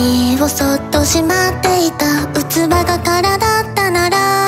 をそっとしまっていた。器が空だったなら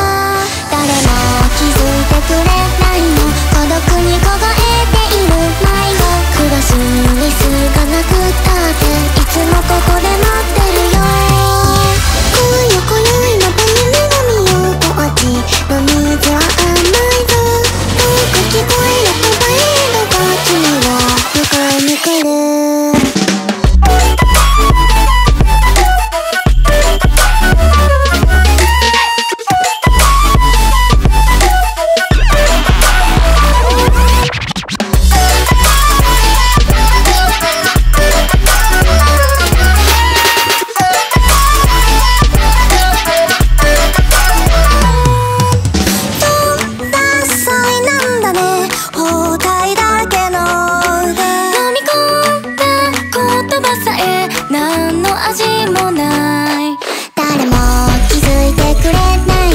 え何の味もない。誰も気づいてくれない。